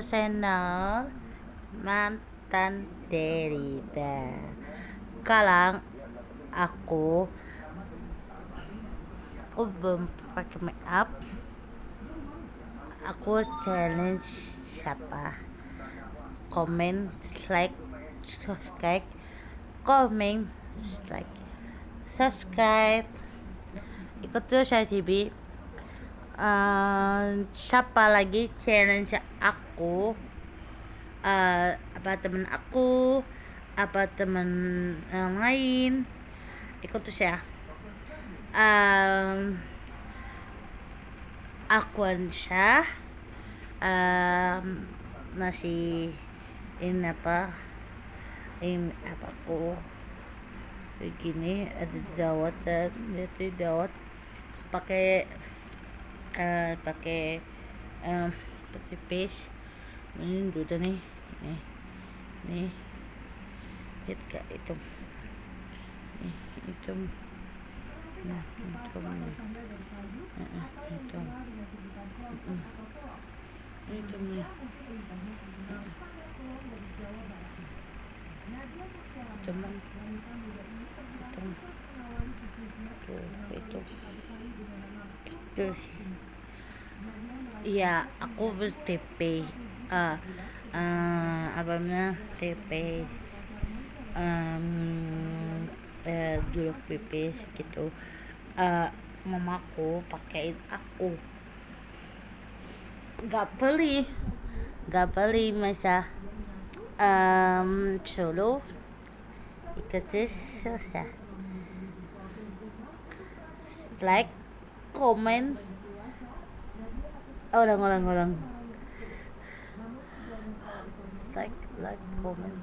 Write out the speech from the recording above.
channel mantan deriba. Sekarang aku aku belum pakai make up. Aku challenge siapa? Komen like subscribe. Komen like subscribe. Ikut terus saya TV Eh, siapa lagi challenge aku? Eh, apa temen aku? Apa temen yang lain? Ikut terus ya. Em, aku Ansyah. Em, masih ini apa? Ini apa aku? Begini ada dawat dan itu dawat pakai eh pakai eh pakai paste. Ini udah nih nih nih. Lihat gak itu nih itu nah itu nih Heeh, itu Mm-mm. itu nih teman itu tuh itu itu Iya, aku TP. eh eh, apa namanya? TP. Em, eh, duduk pipis gitu. Eh, mamaku pakein aku. Gak beli. Gak beli masa. Em, solo. Terus ya. Like, comment, ulang ulang ulang like like comment